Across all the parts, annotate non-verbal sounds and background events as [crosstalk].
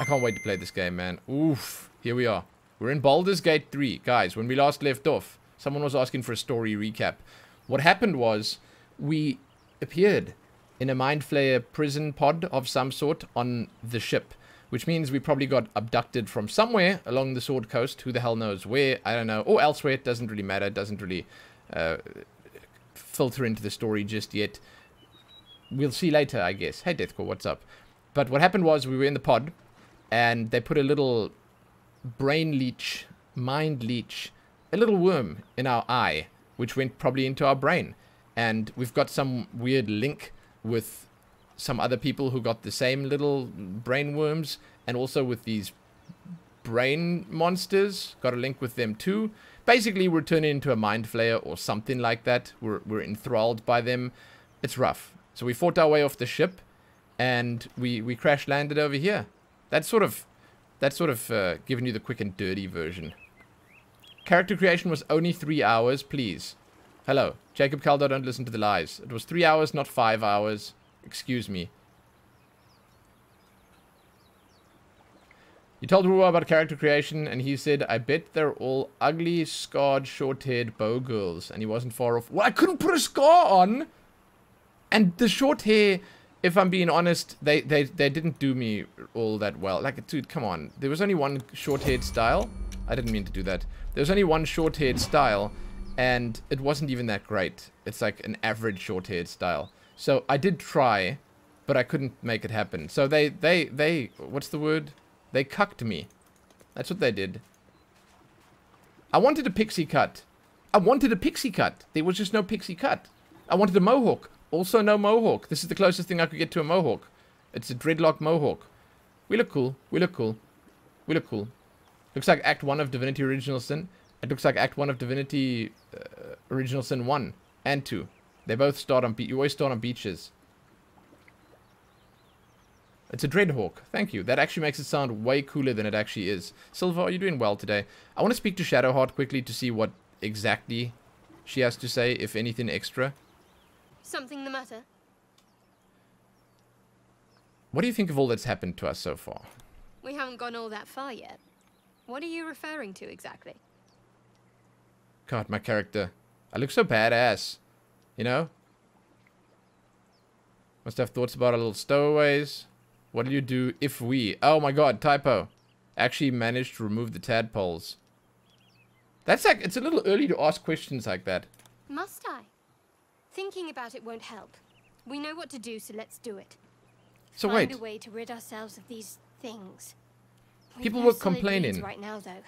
I can't wait to play this game, man. Oof. Here we are. We're in Baldur's Gate 3. Guys, when we last left off, someone was asking for a story recap. What happened was we appeared in a Mind Flayer prison pod of some sort on the ship, which means we probably got abducted from somewhere along the Sword Coast. Who the hell knows where? I don't know. Or elsewhere. It doesn't really matter. It doesn't really uh, filter into the story just yet. We'll see later, I guess. Hey, Deathcore, what's up? But what happened was we were in the pod, and they put a little brain leech, mind leech, a little worm in our eye, which went probably into our brain. And we've got some weird link with some other people who got the same little brain worms, and also with these brain monsters. Got a link with them too. Basically, we're turning into a mind flayer or something like that. We're, we're enthralled by them. It's rough. So we fought our way off the ship, and we, we crash landed over here. That's sort of that's sort of uh, giving you the quick and dirty version. Character creation was only three hours, please. Hello. Jacob Caldo, don't listen to the lies. It was three hours, not five hours. Excuse me. You told Ruwa about character creation, and he said, I bet they're all ugly, scarred, short-haired bow girls. And he wasn't far off. Well, I couldn't put a scar on! And the short hair if I'm being honest, they, they, they didn't do me all that well. Like, dude, come on. There was only one short-haired style. I didn't mean to do that. There was only one short-haired style, and it wasn't even that great. It's like an average short-haired style. So I did try, but I couldn't make it happen. So they, they, they, what's the word? They cucked me. That's what they did. I wanted a pixie cut. I wanted a pixie cut. There was just no pixie cut. I wanted a mohawk. Also no mohawk. This is the closest thing I could get to a mohawk. It's a dreadlock mohawk. We look cool. We look cool. We look cool. Looks like Act 1 of Divinity Original Sin. It looks like Act 1 of Divinity uh, Original Sin 1 and 2. They both start on... You always start on beaches. It's a Dreadhawk. Thank you. That actually makes it sound way cooler than it actually is. Silva, are you doing well today? I want to speak to Shadowheart quickly to see what exactly she has to say, if anything extra. Something the matter? What do you think of all that's happened to us so far? We haven't gone all that far yet. What are you referring to exactly? God, my character. I look so badass. You know? Must have thoughts about our little stowaways. What do you do if we... Oh my god, typo. Actually managed to remove the tadpoles. That's like... It's a little early to ask questions like that. Must I? Thinking about it won't help. We know what to do, so let's do it. So Find wait. a way to rid ourselves of these things. We've People were complaining. right now, though.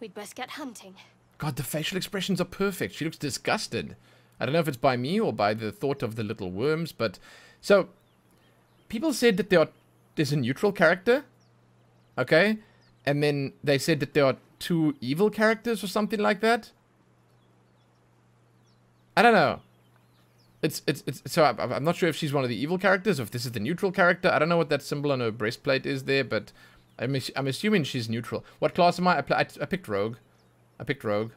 We'd best get hunting. God, the facial expressions are perfect. She looks disgusted. I don't know if it's by me or by the thought of the little worms, but... So, people said that there are, there's a neutral character, okay? And then they said that there are two evil characters or something like that. I don't know. It's, it's, it's, so I, I'm not sure if she's one of the evil characters or if this is the neutral character. I don't know what that symbol on her breastplate is there, but I'm, I'm assuming she's neutral. What class am I? I, I, I picked Rogue. I picked Rogue.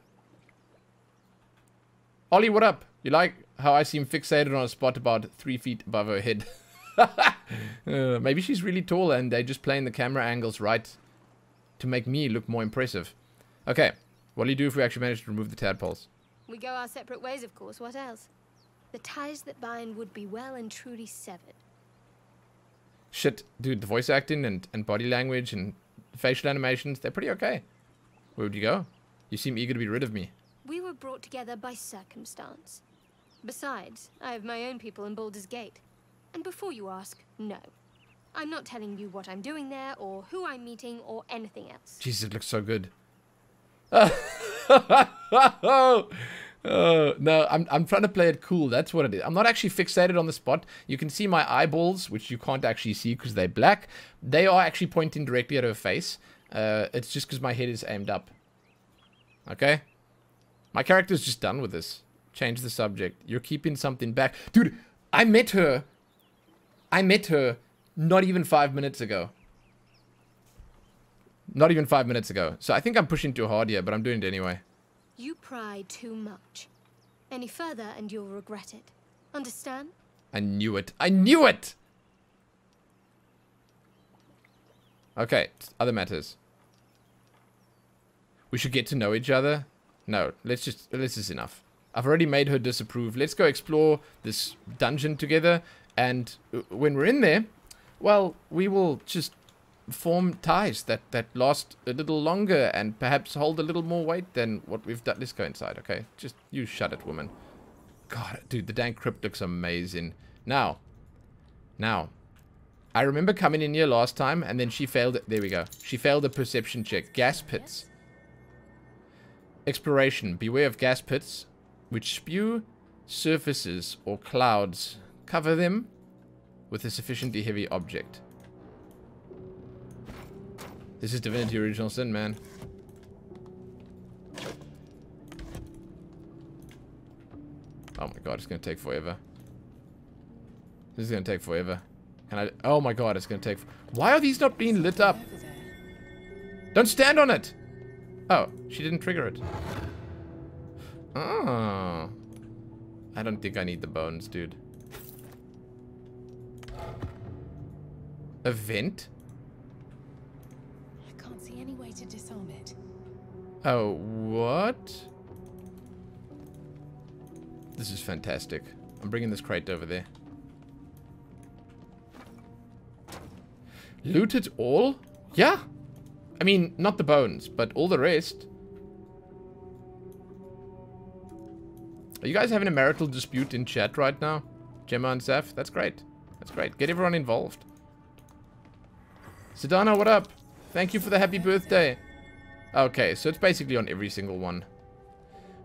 Ollie, what up? You like how I seem fixated on a spot about three feet above her head? [laughs] Uh, maybe she's really tall and they just playing the camera angles right to make me look more impressive. Okay, what do you do if we actually manage to remove the tadpoles? We go our separate ways, of course. What else? The ties that bind would be well and truly severed. Shit, dude, the voice acting and, and body language and facial animations, they're pretty okay. Where would you go? You seem eager to be rid of me. We were brought together by circumstance. Besides, I have my own people in Baldur's Gate. And before you ask, no. I'm not telling you what I'm doing there, or who I'm meeting, or anything else. Jesus, it looks so good. [laughs] Oh, oh, no, I'm, I'm trying to play it cool. That's what it is. I'm not actually fixated on the spot. You can see my eyeballs, which you can't actually see because they're black. They are actually pointing directly at her face. Uh, it's just because my head is aimed up. Okay? My character's just done with this. Change the subject. You're keeping something back. Dude, I met her. I met her not even five minutes ago. Not even five minutes ago. So I think I'm pushing too hard here, but I'm doing it anyway. You pry too much. Any further and you'll regret it. Understand? I knew it. I knew it! Okay, other matters. We should get to know each other. No, let's just, this is enough. I've already made her disapprove. Let's go explore this dungeon together. And uh, when we're in there, well, we will just form ties that, that last a little longer and perhaps hold a little more weight than what we've done. Let's go inside, okay? Just, you shut it, woman. God, dude, the dank crypt looks amazing. Now, now, I remember coming in here last time and then she failed it. There we go. She failed a perception check. Gas pits. Exploration. Beware of gas pits which spew surfaces or clouds. Cover them with a sufficiently heavy object. This is Divinity Original Sin, man. Oh my god, it's gonna take forever. This is gonna take forever. Can I... Oh my god, it's gonna take... Why are these not being lit up? Don't stand on it! Oh, she didn't trigger it. Oh. I don't think I need the bones, dude. A vent? I can't see any to disarm it. Oh, what? This is fantastic. I'm bringing this crate over there. Loot it all? Yeah. I mean, not the bones, but all the rest. Are you guys having a marital dispute in chat right now? Gemma and Zeph? That's great. That's great. Get everyone involved. Sedana, what up? Thank you for the happy birthday. Okay, so it's basically on every single one.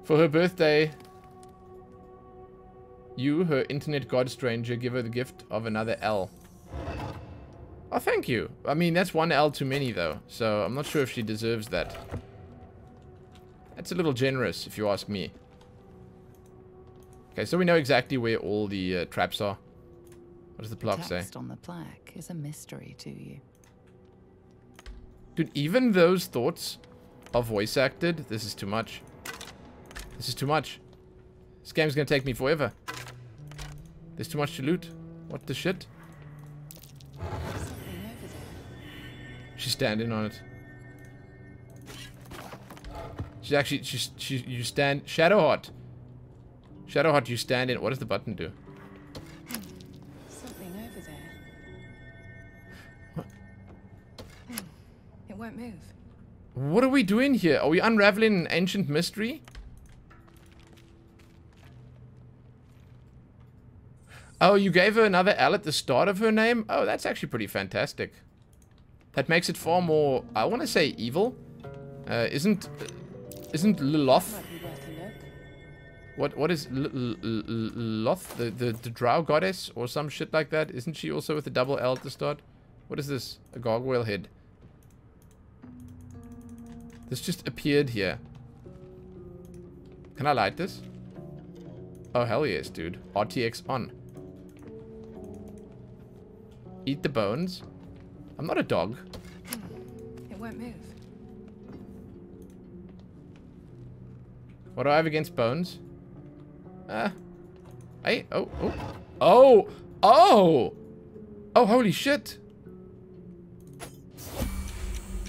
For her birthday, you, her internet god stranger, give her the gift of another L. Oh, thank you. I mean, that's one L too many, though. So, I'm not sure if she deserves that. That's a little generous, if you ask me. Okay, so we know exactly where all the uh, traps are. What does the plaque say? Text on the plaque is a mystery to you. Dude, even those thoughts are voice acted. This is too much. This is too much. This game's gonna take me forever. There's too much to loot. What the shit? She's standing on it. She's actually, she's, she, you stand, Shadowheart. Shadowheart, you stand in, what does the button do? What are we doing here? Are we unraveling an ancient mystery? Oh, you gave her another L at the start of her name? Oh, that's actually pretty fantastic. That makes it far more, I want to say evil. Uh, isn't, isn't Liloth, Might be worth a look. what, what is Loth, the, the, the drow goddess or some shit like that? Isn't she also with a double L at the start? What is this? A gargoyle head. This just appeared here. Can I light this? Oh, hell yes, dude. RTX on. Eat the bones. I'm not a dog. It won't move. What do I have against bones? Uh. Hey, oh, oh. Oh! Oh! Oh, holy shit!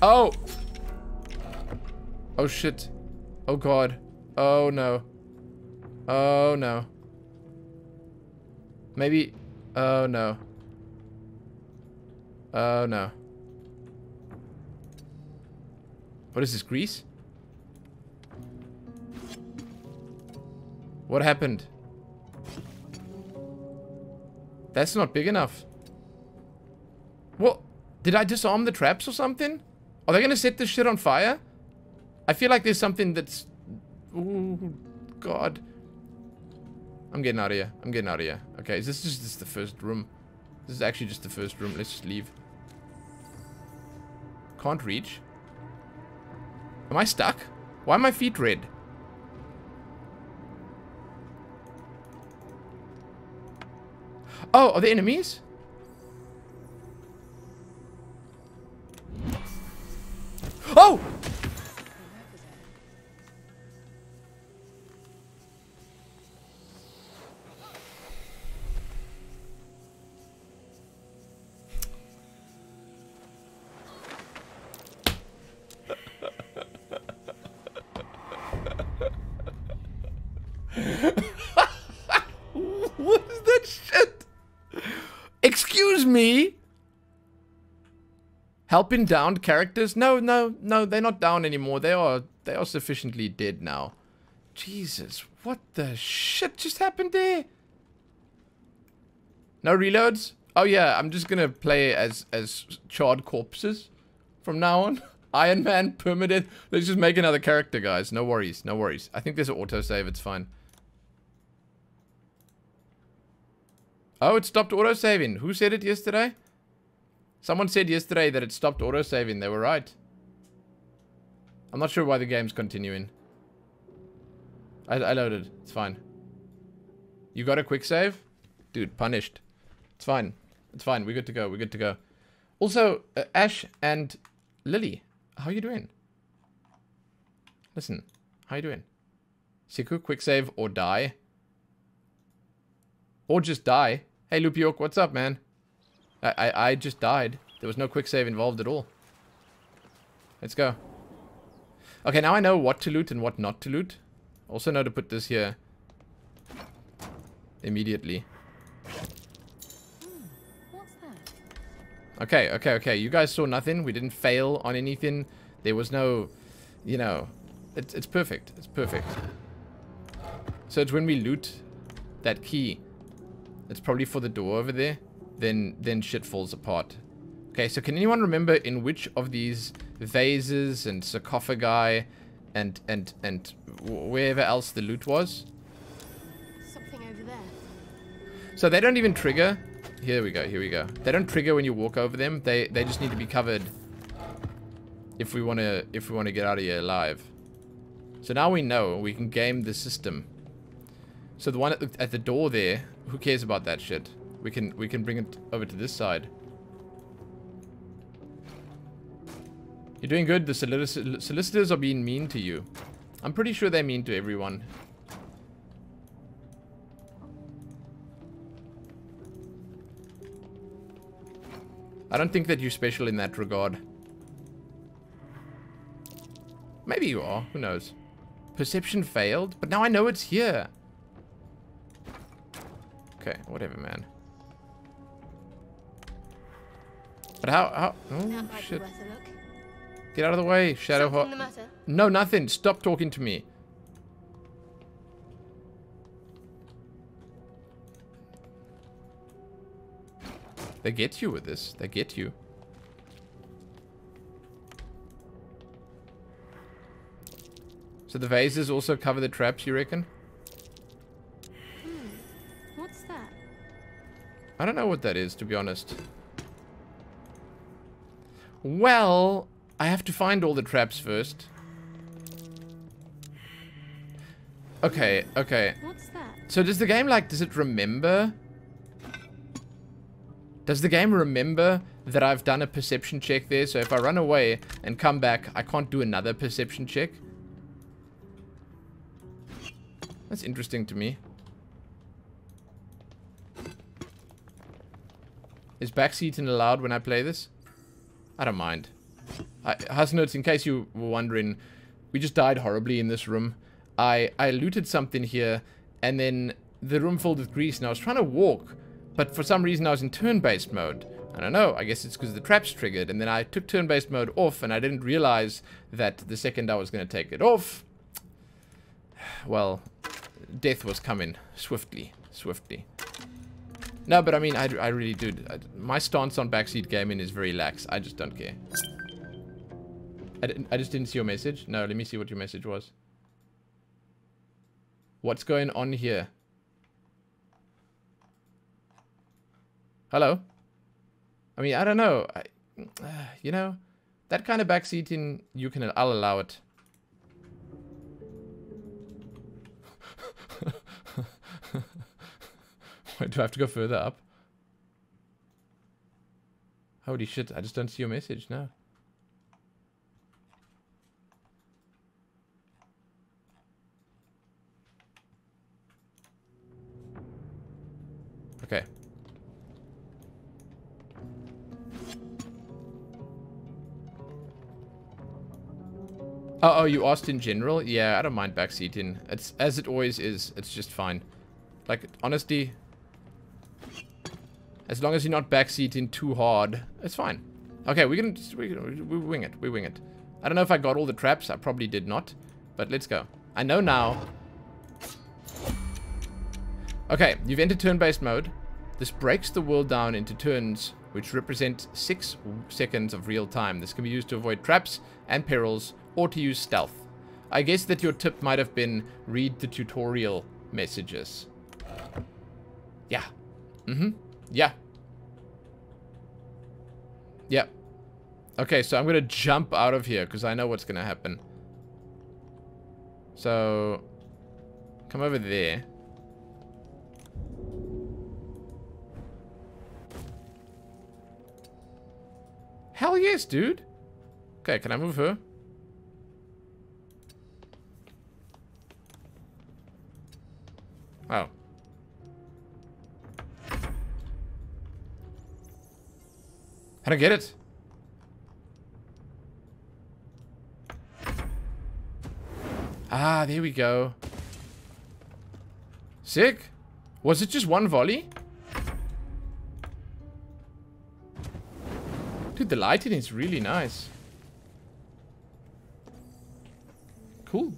Oh! Oh shit. Oh god. Oh no. Oh no. Maybe. Oh no. Oh no. What is this, grease? What happened? That's not big enough. What? Did I disarm the traps or something? Are they gonna set this shit on fire? I feel like there's something that's... Ooh, God. I'm getting out of here. I'm getting out of here. Okay, is this just this the first room? This is actually just the first room. Let's just leave. Can't reach. Am I stuck? Why are my feet red? Oh, are they enemies? Oh! Me? Helping downed characters? No, no, no, they're not down anymore. They are they are sufficiently dead now. Jesus, what the shit just happened there? No reloads? Oh yeah, I'm just gonna play as as charred corpses from now on. [laughs] Iron Man, permanent. Let's just make another character, guys. No worries, no worries. I think there's an autosave, it's fine. Oh, it stopped autosaving. Who said it yesterday? Someone said yesterday that it stopped autosaving. They were right. I'm not sure why the game's continuing. I, I loaded. It's fine. You got a quick save? Dude, punished. It's fine. It's fine. We're good to go. We're good to go. Also, uh, Ash and Lily, how are you doing? Listen, how are you doing? Siku, quick save or die? Or just die. Hey, Loop York, what's up, man? I, I, I just died. There was no quick save involved at all. Let's go. Okay, now I know what to loot and what not to loot. Also know to put this here immediately. Okay, okay, okay. You guys saw nothing. We didn't fail on anything. There was no, you know, it's, it's perfect. It's perfect. So it's when we loot that key. It's probably for the door over there. Then, then shit falls apart. Okay, so can anyone remember in which of these vases and sarcophagi and, and, and wherever else the loot was? Something over there. So they don't even trigger. Here we go, here we go. They don't trigger when you walk over them. They they just need to be covered if we want to if we want to get out of here alive. So now we know we can game the system. So the one at the, at the door there, who cares about that shit? We can we can bring it over to this side. You're doing good. The solici solicitors are being mean to you. I'm pretty sure they're mean to everyone. I don't think that you're special in that regard. Maybe you are. Who knows? Perception failed, but now I know it's here. Okay, whatever, man. But how? How? Oh shit! worth a look. Get out of the way, Shadow. Something Ho- the matter? no, nothing. Stop talking to me. They get you with this. They get you. So the vases also cover the traps, you reckon? I don't know what that is, to be honest. Well, I have to find all the traps first. Okay, okay. What's that? So does the game, like, does it remember? Does the game remember that I've done a perception check there? So if I run away and come back, I can't do another perception check? That's interesting to me. Is backseating allowed when I play this? I don't mind. I, Hasnuts, in case you were wondering, we just died horribly in this room. I, I looted something here, and then the room filled with grease, and I was trying to walk, but for some reason I was in turn-based mode. I don't know, I guess it's because the traps triggered, and then I took turn-based mode off, and I didn't realize that the second I was going to take it off, [sighs] well, death was coming swiftly, swiftly. No, but I mean, I, I really do. I, my stance on backseat gaming is very lax. I just don't care. I, I just didn't see your message. No, let me see what your message was. What's going on here? Hello? I mean, I don't know. I, uh, [sighs] you know, that kind of backseating, you can, I'll allow it. Wait, [laughs] do I have to go further up? Holy shit, I just don't see your message now. Okay. Oh, oh, you asked in general? Yeah, I don't mind backseating. It's as it always is. It's just fine. Like, honesty, as long as you're not backseating too hard, it's fine. Okay, we can, we we wing it. We wing it. I don't know if I got all the traps. I probably did not. But let's go. I know now. Okay, you've entered turn-based mode. This breaks the world down into turns, which represent 6 seconds of real time. This can be used to avoid traps and perils, or to use stealth. I guess that your tip might have been read the tutorial messages. Yeah. Mm-hmm. Yeah. Yep. Okay, so I'm going to jump out of here because I know what's going to happen. So, come over there. Hell yes, dude. Okay, can I move her? Oh. I don't get it. Ah, there we go. Sick. Was it just one volley? Dude, the lighting is really nice. Cool.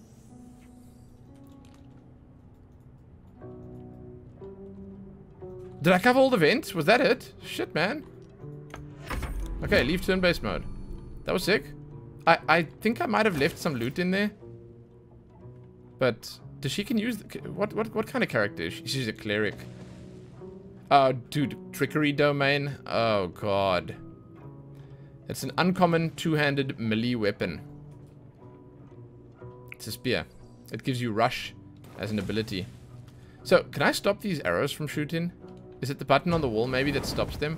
Did I cover all the vents? Was that it? Shit, man. Okay, leave turn-based mode. That was sick. I, I think I might have left some loot in there. But does she can use... The, what, what, what kind of character is she? She's a cleric. Oh, dude. Trickery domain. Oh, God. It's an uncommon two-handed melee weapon. It's a spear. It gives you rush as an ability. So, can I stop these arrows from shooting? Is it the button on the wall maybe that stops them?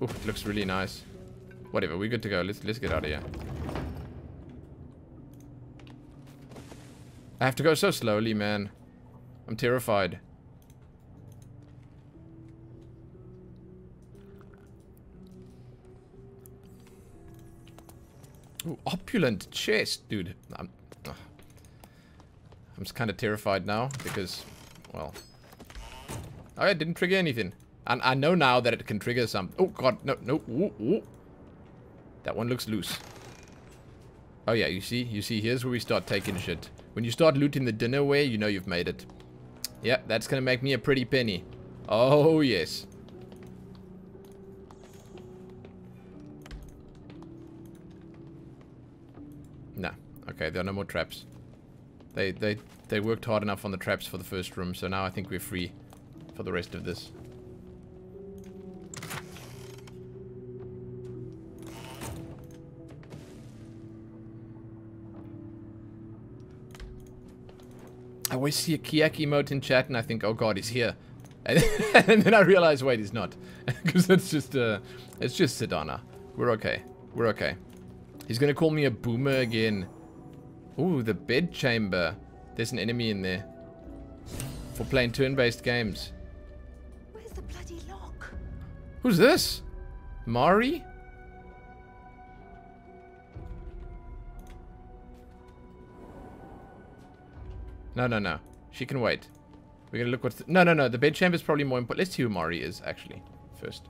Ooh, it looks really nice. Whatever, we're good to go. Let's let's get out of here. I have to go so slowly, man. I'm terrified. Ooh, opulent chest, dude. I'm, I'm just kind of terrified now because, well, oh, it didn't trigger anything. And I know now that it can trigger some. Oh god, no, no. Ooh, ooh. That one looks loose. Oh yeah, you see? You see, here's where we start taking shit. When you start looting the dinnerware, you know you've made it. Yeah, that's gonna make me a pretty penny. Oh, yes. Nah. Okay, there are no more traps. They, they, they worked hard enough on the traps for the first room, so now I think we're free for the rest of this. Always see a Kiak emote in chat and I think, oh god, he's here. And, [laughs] and then I realize, wait, he's not. [laughs] Because it's just, uh, it's just Sedana. We're okay. We're okay. He's gonna call me a boomer again. Ooh, the bed chamber. There's an enemy in there. For playing turn-based games. Where's the bloody lock? Who's this? Mari? No, no, no. She can wait. We're gonna look what's... No, no, no. The bed chamber is probably more important. Let's see who Mari is, actually, first.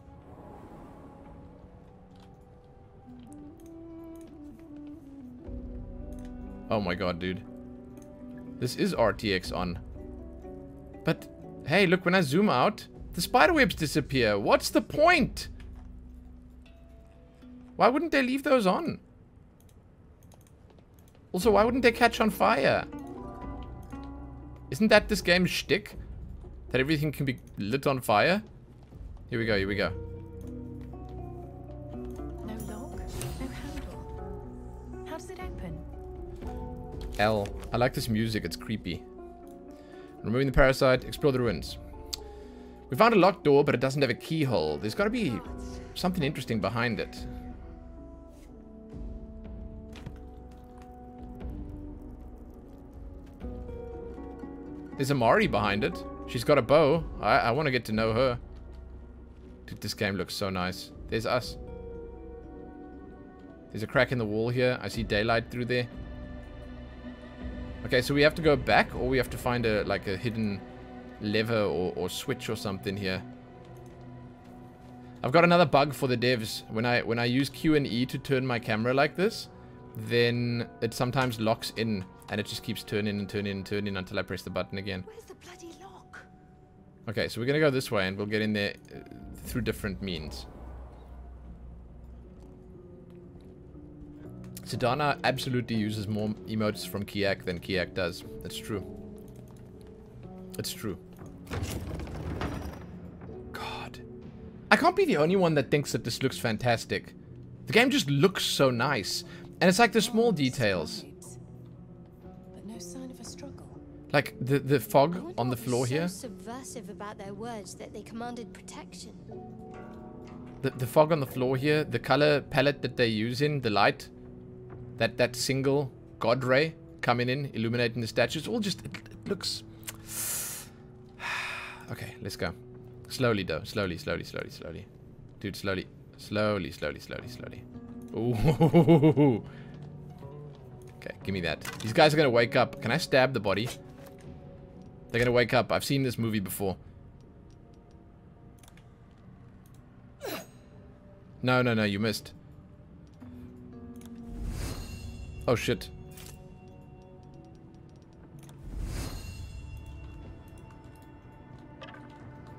Oh my god, dude. This is RTX on. But, hey, look, when I zoom out, the spiderwebs disappear. What's the point? Why wouldn't they leave those on? Also, why wouldn't they catch on fire? Isn't that this game's shtick? That everything can be lit on fire? Here we go, here we go. No lock, no handle. How does it open? L. I like this music, it's creepy. Removing the parasite, explore the ruins. We found a locked door, but it doesn't have a keyhole. There's got to be something interesting behind it. There's a Mari behind it. She's got a bow. I, I want to get to know her. Dude, this game looks so nice. There's us. There's a crack in the wall here. I see daylight through there. Okay, so we have to go back, or we have to find a like a hidden lever or, or switch or something here. I've got another bug for the devs. When I when I use Q and E to turn my camera like this, then it sometimes locks in and it just keeps turning and turning and turning until I press the button again. Where's the bloody lock? Okay, so we're gonna go this way and we'll get in there uh, through different means. Sedana absolutely uses more emotes from Kiak than Kiak does. That's true. It's true. God. I can't be the only one that thinks that this looks fantastic. The game just looks so nice. And it's like the small details. But no sign of a struggle. Like the, the fog on the floor so here. subversive about their words that they commanded protection. The, the fog on the floor here, the color palette that they're using, the light, that that single god ray coming in, illuminating the statues, all just, it, it looks... [sighs] okay, let's go. Slowly though, slowly, slowly, slowly, slowly. Dude, slowly, slowly, slowly, slowly, slowly. Ooh. [laughs] Okay, give me that. These guys are gonna wake up. Can I stab the body? They're gonna wake up. I've seen this movie before. No, no, no, you missed. Oh, shit.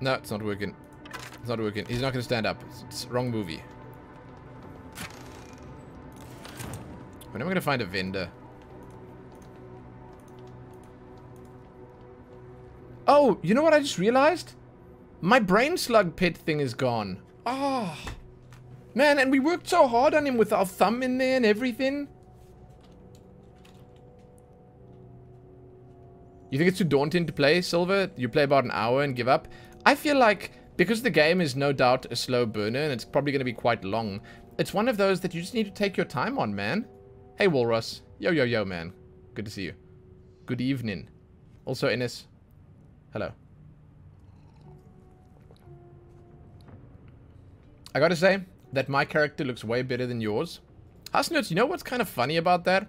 No, it's not working. It's not working. He's not to stand up. It's, it's wrong movie. When am I going to find a vendor? Oh, you know what I just realized? My brain slug pit thing is gone. Oh. Man, and we worked so hard on him with our thumb in there and everything. You think it's too daunting to play, Silver? You play about an hour and give up? I feel like, because the game is no doubt a slow burner, and it's probably going to be quite long, it's one of those that you just need to take your time on, man. Hey, Walrus. Yo, yo, yo, man. Good to see you. Good evening. Also, Ennis. Hello. I gotta say that my character looks way better than yours. Hasnuts, you know what's kind of funny about that?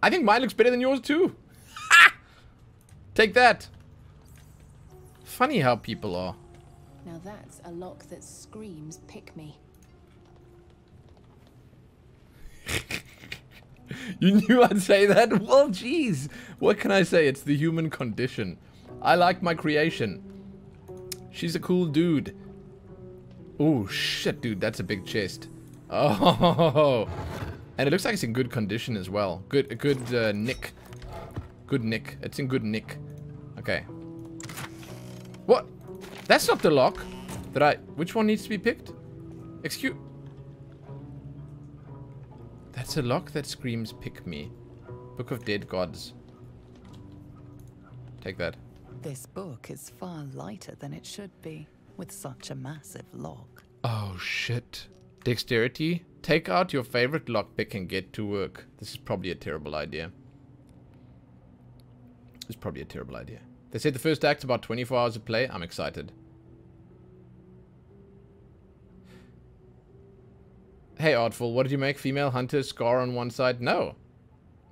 I think mine looks better than yours too. Ha! [laughs] Take that. Funny how people are. Now that's a lock that screams pick me. [laughs] You knew I'd say that? Well, jeez. What can I say? It's the human condition. I like my creation. She's a cool dude. Oh, shit, dude. That's a big chest. [laughs] Oh. And it looks like it's in good condition as well. Good, good uh, nick. Good nick. It's in good nick. Okay. What? That's not the lock. That I... Which one needs to be picked? Excuse... That's a lock that screams pick me. Book of Dead Gods. Take that. This book is far lighter than it should be, with such a massive lock. Oh shit. Dexterity? Take out your favorite lockpick and get to work. This is probably a terrible idea. This is probably a terrible idea. They said the first act's about 24 hours of play. I'm excited. Hey, Artful, what did you make? Female hunter, scar on one side? No.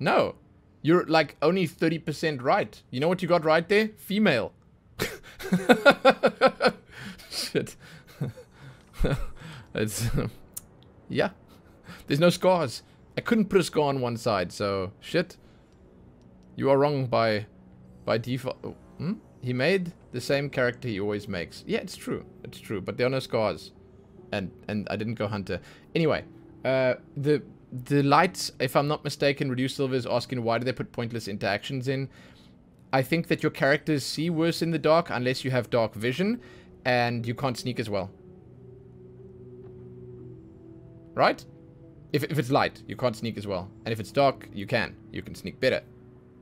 No. You're like only 30% right. You know what you got right there? Female. [laughs] Shit. [laughs] it's... yeah. There's no scars. I couldn't put a scar on one side, so... Shit. You are wrong by... By default... oh, Hmm? He made the same character he always makes. Yeah, it's true. It's true. But there are no scars and and I didn't go hunter. Anyway, uh, the the lights, if I'm not mistaken, Reduce Silver is asking why do they put pointless interactions in. I think that your characters see worse in the dark unless you have dark vision, and you can't sneak as well. Right? If, if it's light, you can't sneak as well. And if it's dark, you can. You can sneak better.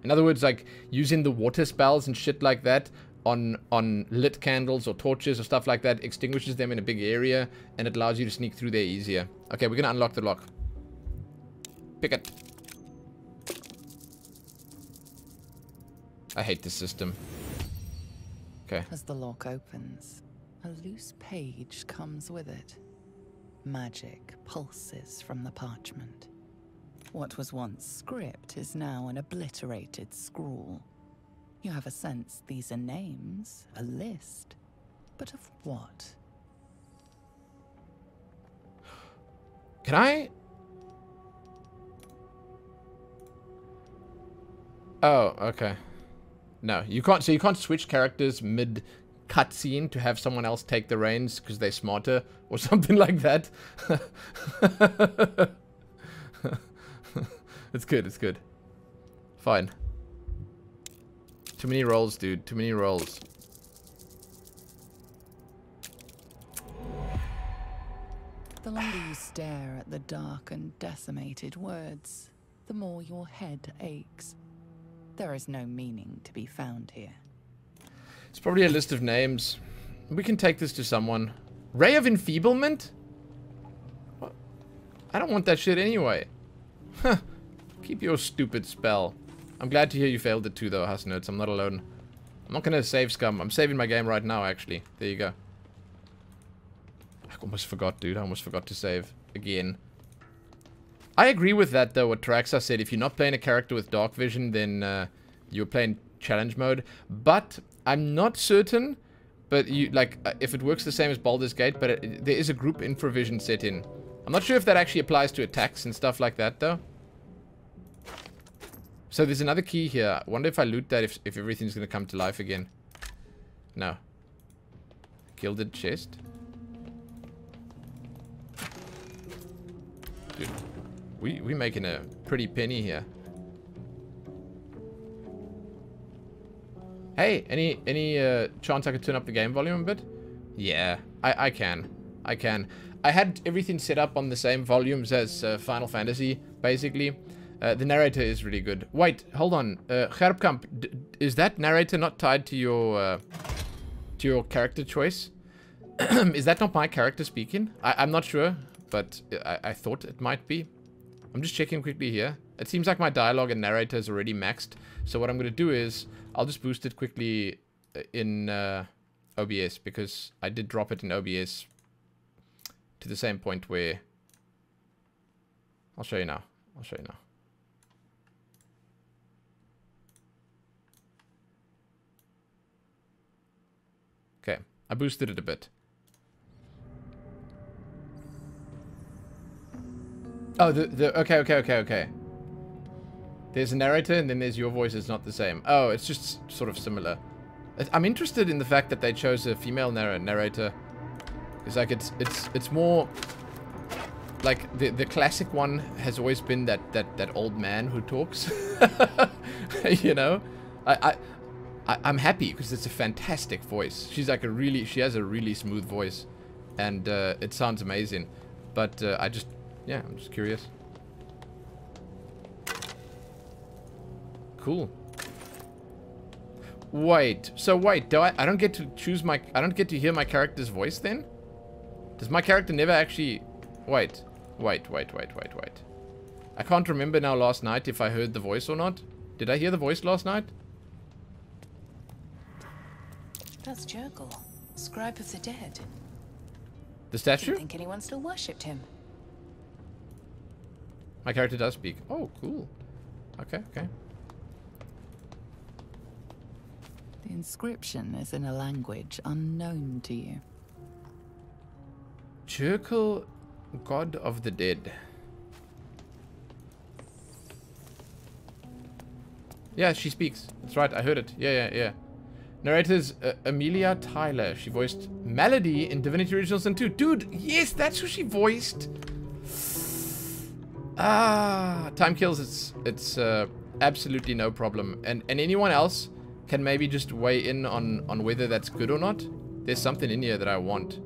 In other words, like, using the water spells and shit like that on on lit candles or torches or stuff like that extinguishes them in a big area and it allows you to sneak through there easier. Okay, we're gonna unlock the lock. Pick it. I hate this system. Okay. As the lock opens, a loose page comes with it. Magic pulses from the parchment. What was once script is now an obliterated scrawl. You have a sense these are names, a list. But of what? Can I? Oh, okay. No, you can't. So you can't switch characters mid cutscene to have someone else take the reins because they're smarter or [laughs] something like that. [laughs] it's good. It's good. Fine. Too many rolls, dude. Too many rolls. The longer you stare at the dark and decimated words, the more your head aches. There is no meaning to be found here. It's probably a list of names. We can take this to someone. Ray of Enfeeblement? What? I don't want that shit anyway. Huh. Keep your stupid spell. I'm glad to hear you failed it too, though, Hasnerds. I'm not alone. I'm not gonna save scum. I'm saving my game right now, actually. There you go. I almost forgot, dude. I almost forgot to save. Again. I agree with that, though, what Traxa said. If you're not playing a character with dark vision, then uh, you're playing challenge mode. But I'm not certain, but you like uh, if it works the same as Baldur's Gate, but it, there is a group infravision set in. I'm not sure if that actually applies to attacks and stuff like that, though. So there's another key here. I wonder if I loot that, if, if everything's going to come to life again. No. Gilded chest. Dude, we we making a pretty penny here. Hey, any any uh, chance I could turn up the game volume a bit? Yeah, I I can, I can. I had everything set up on the same volumes as uh, Final Fantasy, basically. Uh, the narrator is really good. Wait, hold on. Uh, Gerbkamp, is that narrator not tied to your uh, to your character choice? [clears throat] is that not my character speaking? I, I'm not sure, but I, I thought it might be. I'm just checking quickly here. It seems like my dialogue and narrator is already maxed. So what I'm going to do is I'll just boost it quickly uh, in uh, OBS because I did drop it in OBS to the same point where... I'll show you now. I'll show you now. Okay, I boosted it a bit. Oh, the, the, okay, okay, okay, okay. There's a narrator and then there's your voice is not the same. Oh, it's just sort of similar. I'm interested in the fact that they chose a female narr narrator. It's like it's, it's, it's more like the, the classic one has always been that, that, that old man who talks, [laughs] you know, I, I, I am happy because it's a fantastic voice. She's like a really, she has a really smooth voice and uh, it sounds amazing. But uh, I just, yeah, I'm just curious. Cool. Wait, so wait, do I, I don't get to choose my, I don't get to hear my character's voice then? Does my character never actually, wait, wait, wait, wait, wait, wait. I can't remember now last night if I heard the voice or not. Did I hear the voice last night? That's Jergal, scribe of the dead. The statue? Didn't think anyone still worshipped him. My character does speak. Oh, cool. Okay, okay. The inscription is in a language unknown to you. Jergal, god of the dead. Yeah, she speaks. That's right, I heard it. Yeah, yeah, yeah. Narrator's uh, Amelia Tyler. She voiced Melody in Divinity Original Sin 2. Dude, yes, that's who she voiced. Ah, time kills. It's it's uh, absolutely no problem. And and anyone else can maybe just weigh in on on whether that's good or not. There's something in here that I want.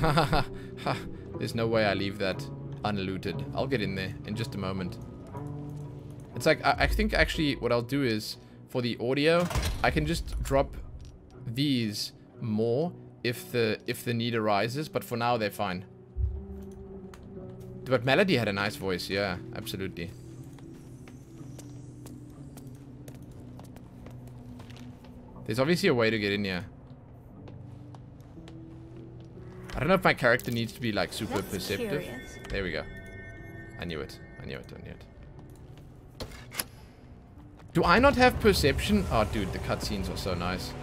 Ha. [laughs] There's no way I leave that unlooted. I'll get in there in just a moment. It's like I, I think actually what I'll do is for the audio, I can just drop these more if the if the need arises. But for now, they're fine. But Melody had a nice voice, yeah, absolutely. There's obviously a way to get in here. I don't know if my character needs to be like super That's perceptive. curious. There we go. I knew it. I I knew it, I knew it. Do I not have perception? Oh, dude, the cutscenes are so nice. [laughs]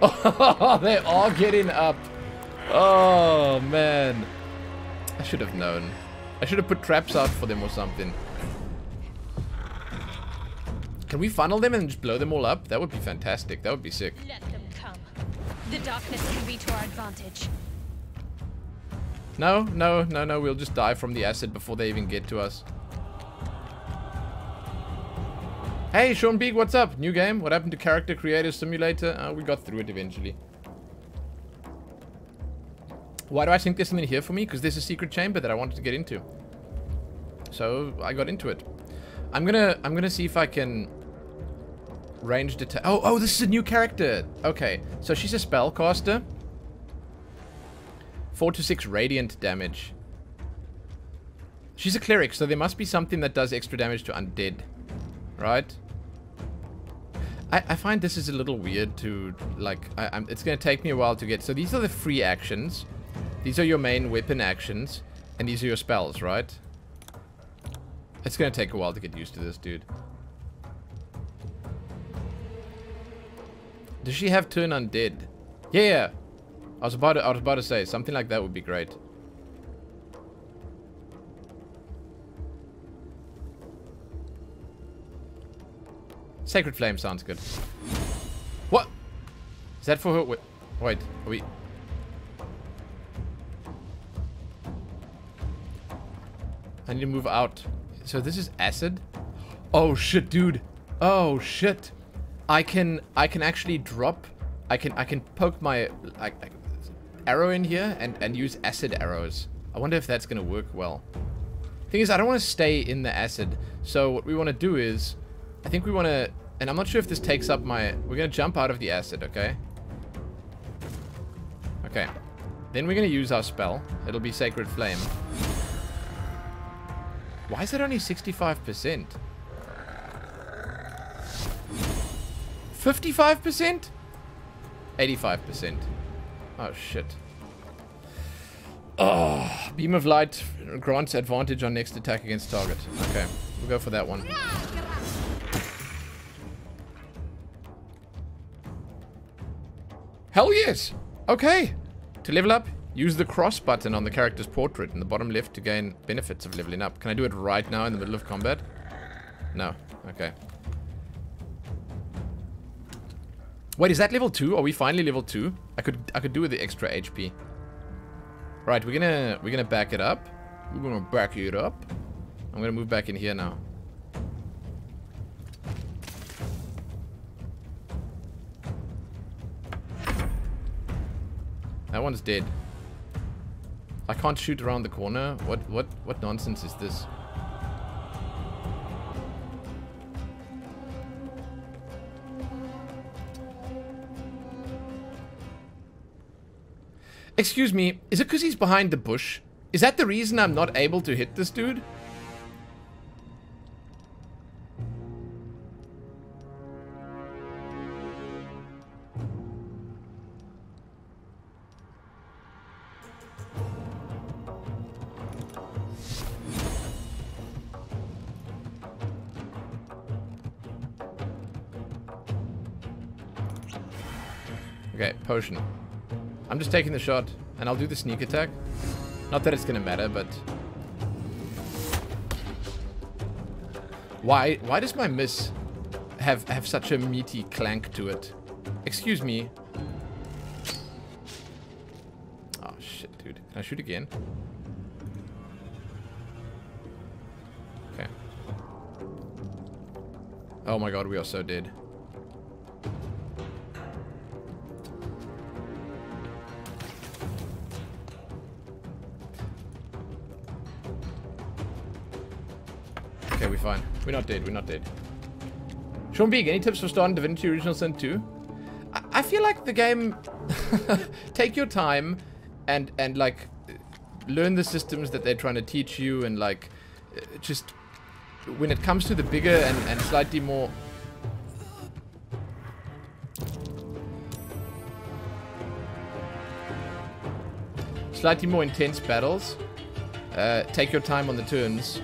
Oh, they are getting up. Oh, man. I should have known. I should have put traps out for them or something. Can we funnel them and just blow them all up? That would be fantastic. That would be sick. Let them come. The darkness can be to our advantage. No, no, no, no. We'll just die from the acid before they even get to us. Hey, Sean Beak, what's up? New game? What happened to Character Creator Simulator? Uh, we got through it eventually. Why do I think there's something here for me? Because there's a secret chamber that I wanted to get into. So, I got into it. I'm gonna, I'm gonna see if I can Range attack. Oh, oh, this is a new character. Okay, so she's a spellcaster. 4 to 6 radiant damage. She's a cleric, so there must be something that does extra damage to undead. Right? I, I find this is a little weird to, like, I, I'm, it's going to take me a while to get... So these are the free actions. These are your main weapon actions. And these are your spells, right? It's going to take a while to get used to this, dude. Does she have turn undead? Yeah, yeah. I was about to, I was about to say something like that would be great. Sacred Flame sounds good. What? Is that for her? Wait, wait are we... I need to move out. So this is acid? Oh shit, dude. Oh shit. I can I can actually drop I can I can poke my like, arrow in here and and use acid arrows. I wonder if that's gonna work well. Thing is, I don't want to stay in the acid. So what we want to do is, I think we want to, and I'm not sure if this takes up my. We're gonna jump out of the acid, okay? Okay. Then we're gonna use our spell. It'll be Sacred Flame. Why is it only 65%? 55%? 85%. Oh, shit. Oh, Beam of Light grants advantage on next attack against target. Okay, we'll go for that one. Hell yes! Okay. To level up, use the cross button on the character's portrait in the bottom left to gain benefits of leveling up. Can I do it right now in the middle of combat? No. Okay. Wait, is that level 2? Are we finally level 2? I could I could do with the extra HP. Right, we're gonna we're gonna back it up. We're gonna back it up. I'm gonna move back in here now. That one's dead. I can't shoot around the corner. What what what nonsense is this? Excuse me, is it because he's behind the bush? Is that the reason I'm not able to hit this dude? Taking the shot, and I'll do the sneak attack. Not that it's gonna matter, but... Why, why does my miss have, have such a meaty clank to it? Excuse me. Oh, shit, dude. Can I shoot again? Okay. Oh my god, we are so dead. We're fine. We're not dead. We're not dead. Sean Beak, any tips for starting Divinity Original Sin 2? I, I feel like the game... [laughs] take your time and, and like, learn the systems that they're trying to teach you and, like, just... When it comes to the bigger and, and slightly more... Slightly more intense battles, Uh, take your time on the turns.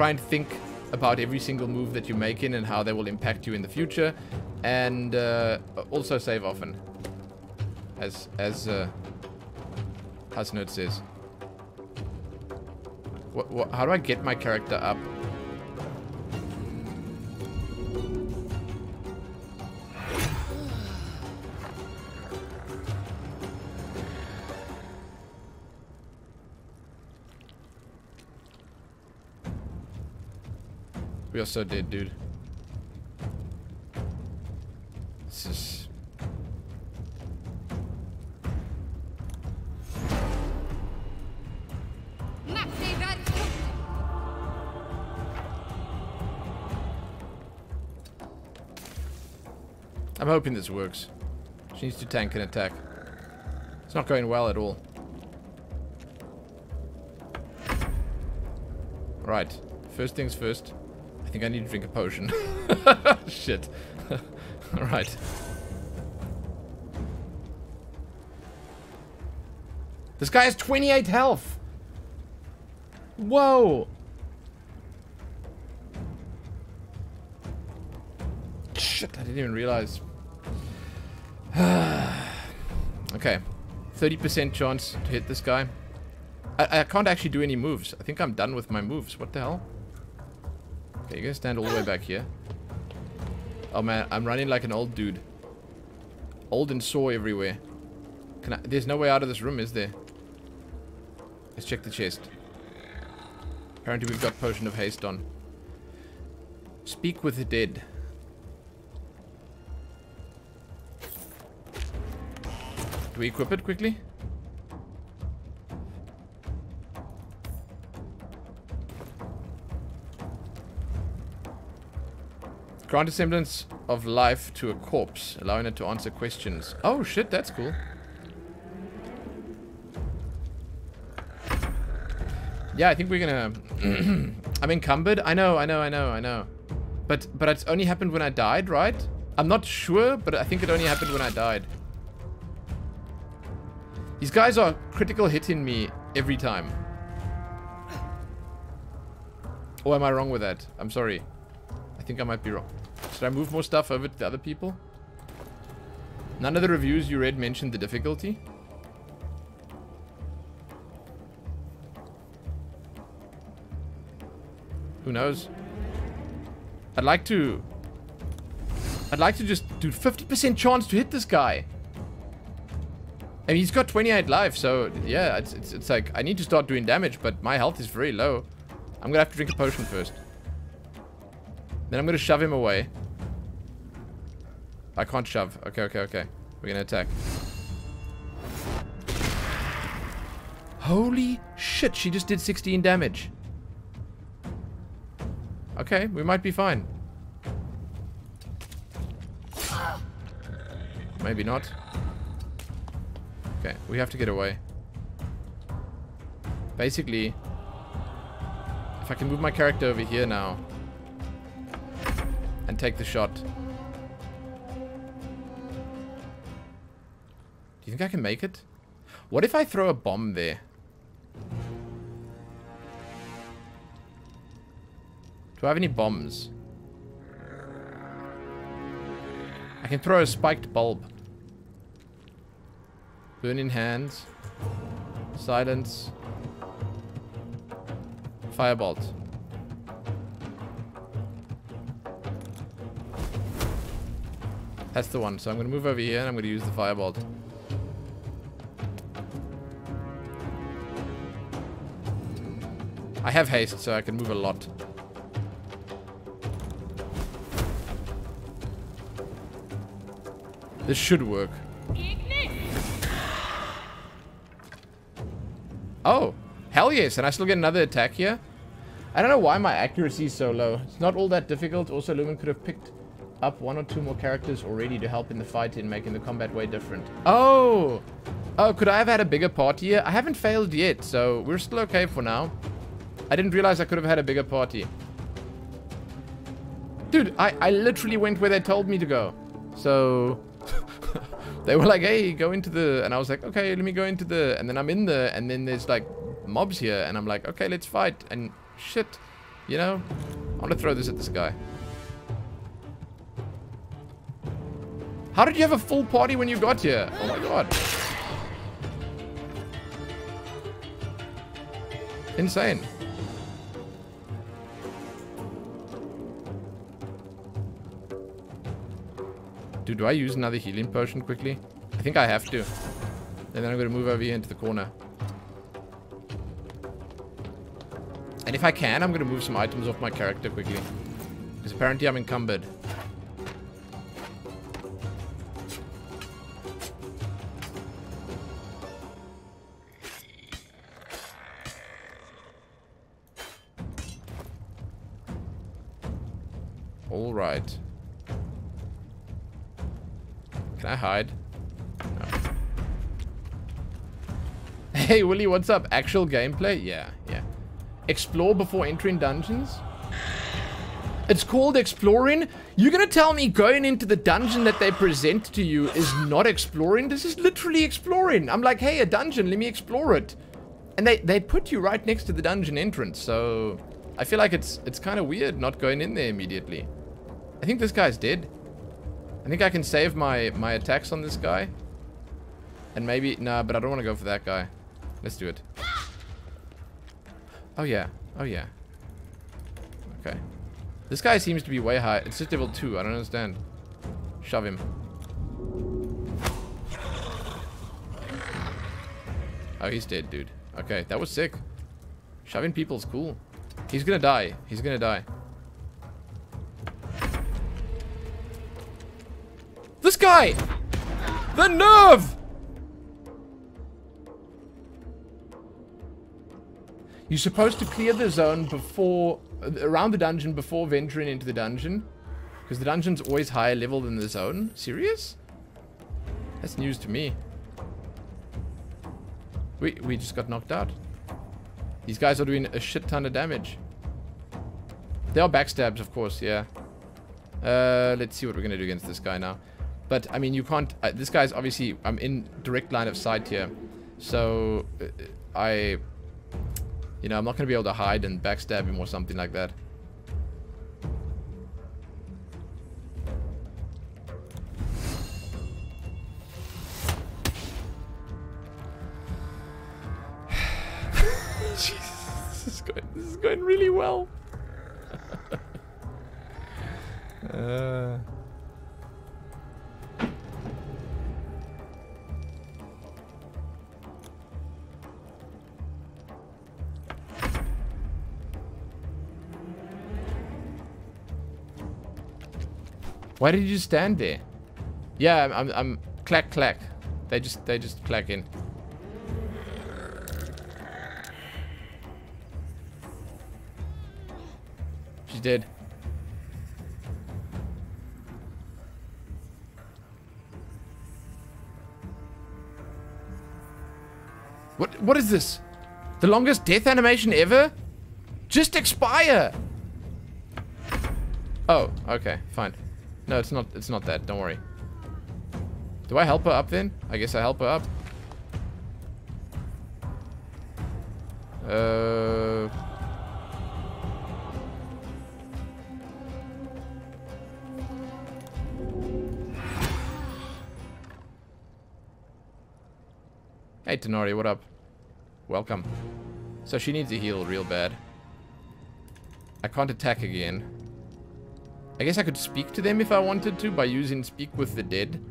Try and think about every single move that you make in and how they will impact you in the future. And uh, also save often. As, as uh, Hasnerd says. What, what, how do I get my character up? We are so dead, dude. This is... I'm hoping this works. She needs to tank an attack. It's not going well at all. Right. First things first. I think I need to drink a potion. [laughs] Shit. [laughs] Alright. This guy has 28 health! Whoa! Shit, I didn't even realize. [sighs] okay. 30% chance to hit this guy. I, I can't actually do any moves. I think I'm done with my moves. What the hell? Okay, you're gonna stand all the way back here. Oh man, I'm running like an old dude. Old and sore everywhere. I, there's no way out of this room, is there? Let's check the chest. Apparently we've got Potion of Haste on. Speak with the dead. Do we equip it quickly? Grant a semblance of life to a corpse, allowing it to answer questions. Oh shit, that's cool. Yeah, I think we're gonna... [clears throat] I'm encumbered. I know, I know, I know, I know. But but it's only happened when I died, right? I'm not sure, but I think it only happened when I died. These guys are critical hitting me every time. Or am I wrong with that? I'm sorry. I think I might be wrong. Should I move more stuff over to the other people? None of the reviews you read mentioned the difficulty. Who knows? I'd like to... I'd like to just do 50% chance to hit this guy. And he's got 28 life, so yeah, it's, it's, it's like, I need to start doing damage, but my health is very low. I'm gonna have to drink a potion first. Then I'm gonna shove him away. I can't shove. Okay, okay, okay. We're gonna attack. Holy shit, she just did 16 damage. Okay, we might be fine. Maybe not. Okay, we have to get away. Basically, if I can move my character over here now and take the shot. Do you think I can make it? What if I throw a bomb there? Do I have any bombs? I can throw a spiked bulb. Burning hands. Silence. Firebolt. That's the one. So I'm going to move over here and I'm going to use the firebolt. I have haste, so I can move a lot. This should work. [gasps] Oh, hell yes. And I still get another attack here. I don't know why my accuracy is so low. It's not all that difficult. Also, Lumin could have picked up one or two more characters already to help in the fight in making the combat way different. Oh! Oh, could I have had a bigger party? I haven't failed yet, so we're still okay for now. I didn't realize I could have had a bigger party. Dude, I, I literally went where they told me to go. So... [laughs] they were like, hey, go into the... And I was like, okay, let me go into the... And then I'm in the... And then there's like mobs here, and I'm like, okay, let's fight. And shit, you know, I want to throw this at this guy. How did you have a full party when you got here? Oh my god. Insane. Dude, do I use another healing potion quickly? I think I have to. And then I'm going to move over here into the corner. And if I can, I'm going to move some items off my character quickly. Because apparently I'm encumbered. I hide? Hey, Willie, what's up? Actual gameplay? Yeah, yeah. Explore before entering dungeons? It's called exploring? You're gonna tell me going into the dungeon that they present to you is not exploring? This is literally exploring. I'm like, hey, a dungeon, let me explore it. And they, they put you right next to the dungeon entrance, so... I feel like it's it's kind of weird not going in there immediately. I think this guy's dead. I think I can save my, my attacks on this guy. And maybe... Nah, but I don't want to go for that guy. Let's do it. Oh, yeah. Oh, yeah. Okay. This guy seems to be way high. It's just level 2. I don't understand. Shove him. Oh, he's dead, dude. Okay, that was sick. Shoving people is cool. He's gonna die. He's gonna die. Guy! The nerve! You're supposed to clear the zone before, around the dungeon before venturing into the dungeon. Because the dungeon's always higher level than the zone. Serious? That's news to me. We, we just got knocked out. These guys are doing a shit ton of damage. They are backstabs, of course, yeah. Uh, let's see what we're going to do against this guy now. But, I mean, you can't... Uh, this guy's obviously... I'm in direct line of sight here. So, uh, I... You know, I'm not going to be able to hide and backstab him or something like that. [laughs] Jesus, this is going, this is going really well. [laughs] uh... Why did you stand there? Yeah, I'm, I'm, I'm clack clack. They just they just clack in. She's dead. What what is this? The longest death animation ever? Just expire. Oh, okay, fine. No, it's not it's not that, don't worry. Do I help her up then? I guess I help her up. Uh Hey Tenori, what up? Welcome. So she needs a heal real bad. I can't attack again. I guess I could speak to them if I wanted to by using Speak with the Dead.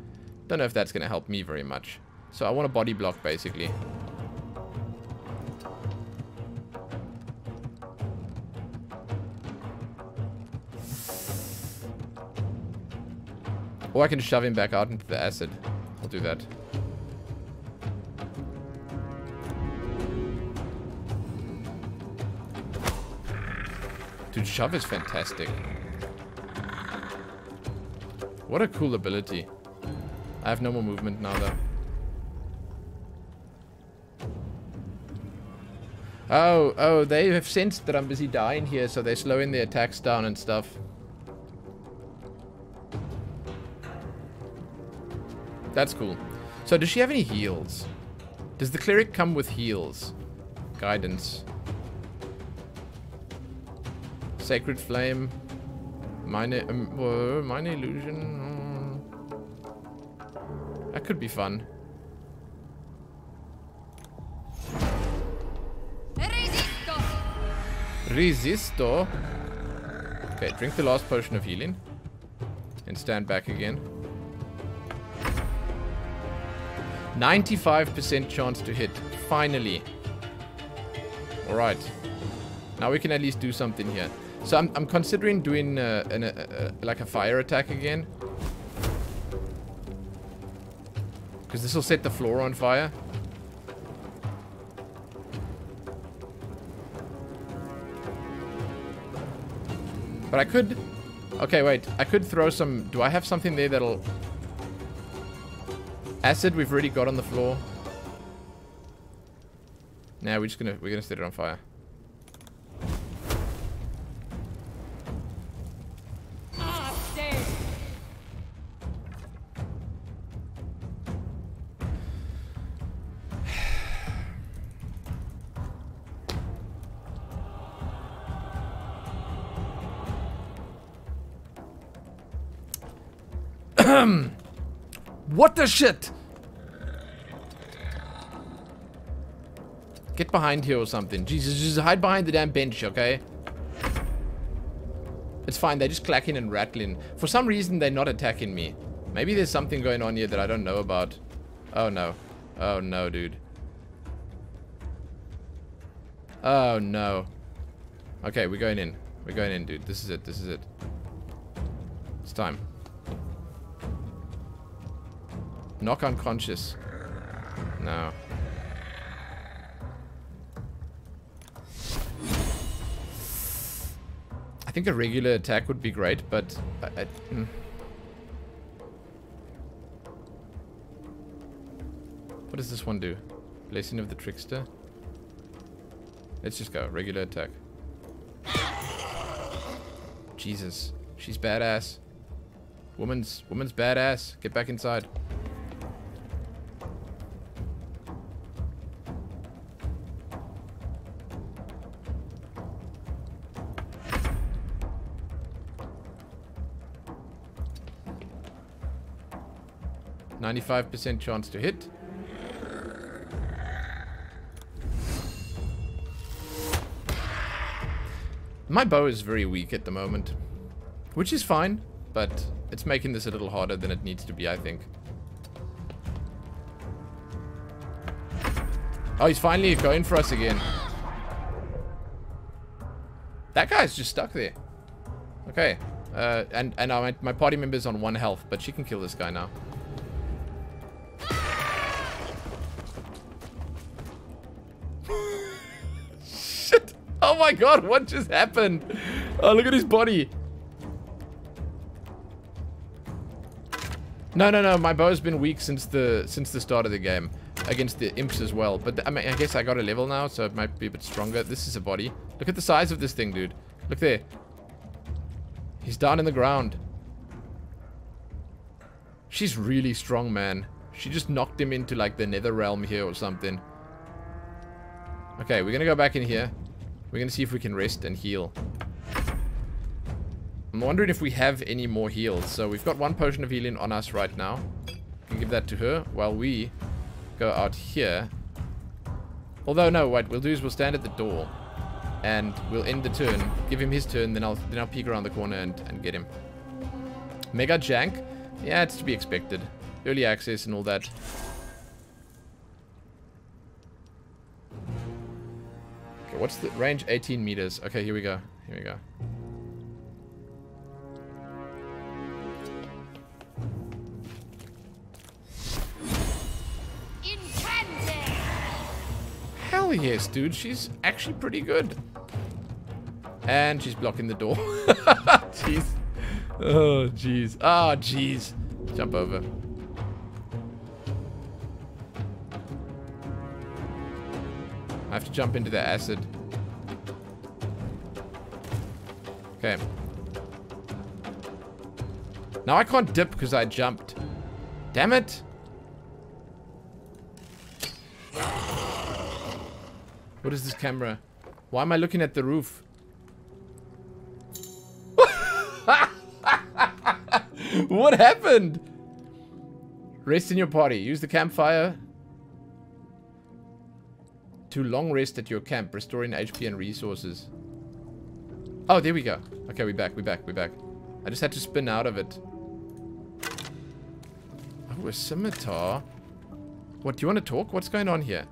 Don't know if that's going to help me very much. So I want a body block, basically. Or I can shove him back out into the acid. I'll do that. Dude, shove is fantastic. What a cool ability. I have no more movement now, though. Oh, oh, they have sensed that I'm busy dying here, so they're slowing their attacks down and stuff. That's cool. So does she have any heals? Does the cleric come with heals? Guidance. Sacred Flame. Minor, um, minor Illusion. Could be fun. Resisto. Okay, drink the last potion of healing. And stand back again. 95% chance to hit. Finally. Alright. Now we can at least do something here. So I'm, I'm considering doing uh, an, uh, uh, like a fire attack again. Because this will set the floor on fire. But I could... Okay, wait. I could throw some... Do I have something there that'll... Acid we've already got on the floor. Nah, we're just gonna... We're gonna set it on fire. What the shit? Get behind here or something. Jesus, just hide behind the damn bench, okay? It's fine, they're just clacking and rattling. For some reason, they're not attacking me. Maybe there's something going on here that I don't know about. Oh, no. Oh, no, dude. Oh, no. Okay, we're going in. We're going in, dude. This is it. This is it. It's time. Knock unconscious. No. I think a regular attack would be great, but I, I, mm. What does this one do? Blessing of the Trickster? Let's just go. Regular attack. Jesus. She's badass. Woman's woman's badass. Get back inside. Ninety-five percent chance to hit. My bow is very weak at the moment. Which is fine, but it's making this a little harder than it needs to be, I think. Oh, he's finally going for us again. That guy's just stuck there. Okay. Uh, and and my party member's on one health, but she can kill this guy now. My god, what just happened? Oh, look at his body. No, no, no. My bow's been weak since the since the start of the game. Against the imps as well. But, I mean, I guess I got a level now, so it might be a bit stronger. This is a body. Look at the size of this thing, dude. Look there. He's down in the ground. She's really strong, man. She just knocked him into, like, the nether realm here or something. Okay, we're gonna go back in here. We're gonna see if we can rest and heal. I'm wondering if we have any more heals. So we've got one potion of healing on us right now. Can give that to her while we go out here. Although no, what we'll do is we'll stand at the door and we'll end the turn, give him his turn, then I'll then I'll peek around the corner and, and get him. Mega Jank? Yeah, it's to be expected. Early access and all that. Okay, what's the range? 18 meters. Okay, here we go. Here we go. Hell yes, dude. She's actually pretty good. And she's blocking the door. [laughs] Jeez. Oh, jeez. Ah, oh, jeez. Jump over. I have to jump into the acid. Okay. Now I can't dip because I jumped. Damn it. What is this camera? Why am I looking at the roof? [laughs] what happened? Rest in your party. Use the campfire to long rest at your camp, restoring HP and resources. Oh, there we go. Okay, we're back, We're back, We're back. I just had to spin out of it. Oh, a scimitar. What, do you want to talk? What's going on here?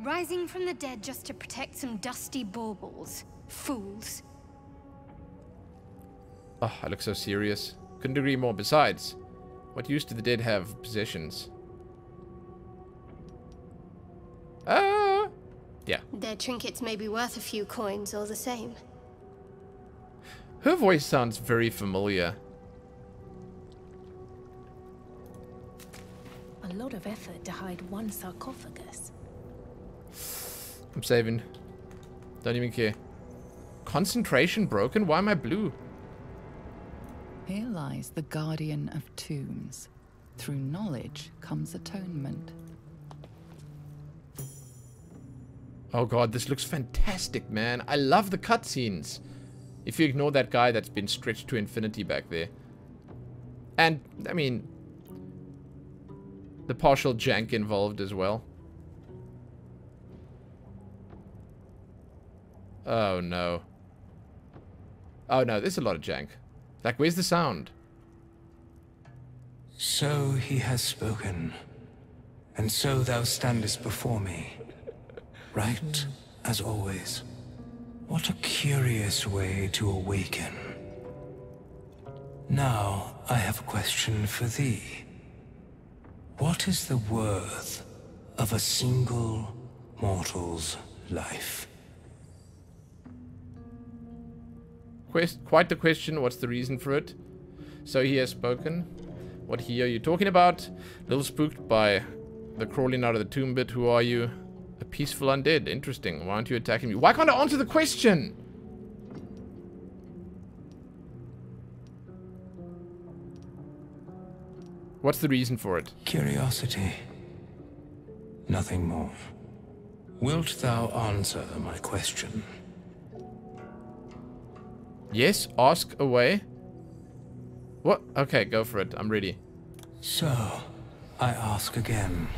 Rising from the dead just to protect some dusty baubles. Fools. Oh, I look so serious. Couldn't agree more. Besides, what use do the dead have possessions? Ah! Yeah. Their trinkets may be worth a few coins all the same. Her voice sounds very familiar. A lot of effort to hide one sarcophagus. I'm saving. Don't even care. Concentration broken? Why am I blue? Here lies the guardian of tombs. Through knowledge comes atonement. Oh god, this looks fantastic, man. I love the cutscenes. If you ignore that guy that's been stretched to infinity back there. And, I mean, the partial jank involved as well. Oh no. Oh no, there's a lot of jank. Like, where's the sound? So he has spoken, and so thou standest before me. Right, as always. What a curious way to awaken. Now, I have a question for thee. What is the worth of a single mortal's life? Quest quite the question. What's the reason for it? So he has spoken. What he are you talking about? Little spooked by the crawling out of the tomb bit. Who are you? A peaceful undead. Interesting. Why aren't you attacking me? Why can't I answer the question? What's the reason for it? Curiosity. Nothing more. Wilt thou answer my question? Yes, ask away. What? Okay, go for it. I'm ready. So, I ask again.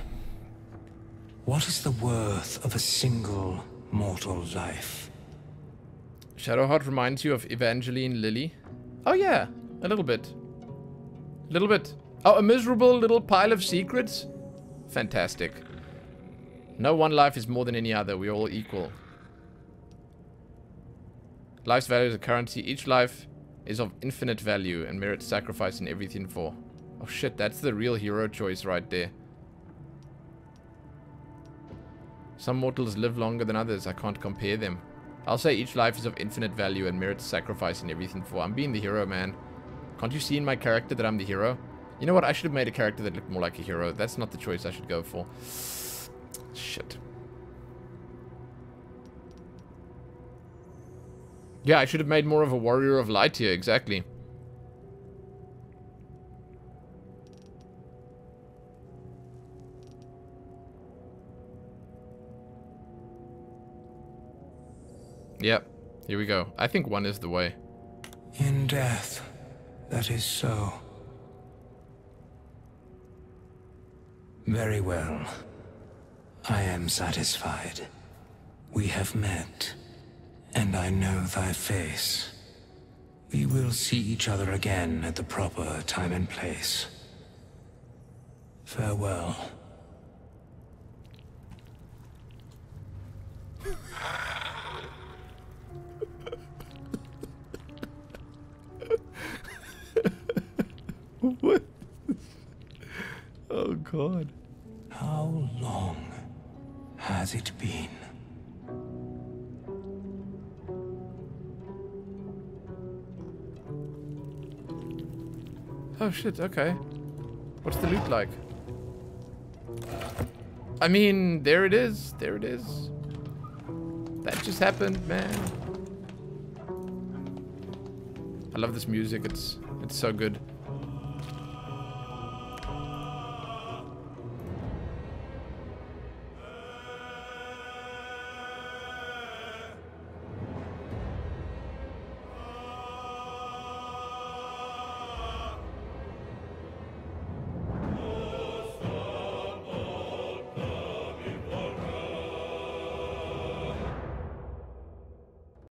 What is the worth of a single mortal life? Shadowheart reminds you of Evangeline Lilly. Oh yeah, a little bit. A little bit. Oh, a miserable little pile of secrets? Fantastic. No one life is more than any other. We're all equal. Life's value is a currency. Each life is of infinite value and merits sacrifice and everything for. Oh shit, that's the real hero choice right there. Some mortals live longer than others. I can't compare them. I'll say each life is of infinite value and merits sacrifice and everything for. I'm being the hero, man. Can't you see in my character that I'm the hero? You know what? I should have made a character that looked more like a hero. That's not the choice I should go for. [sighs] Shit. Yeah, I should have made more of a warrior of light here, exactly. Yep, here we go. I think one is the way. In death, that is so. Very well. I am satisfied. We have met, and I know thy face. We will see each other again at the proper time and place. Farewell. What? [laughs] Oh god. How long has it been? Oh shit, okay. What's the loot like? I mean, there it is. There it is. That just happened, man. I love this music. It's it's so good.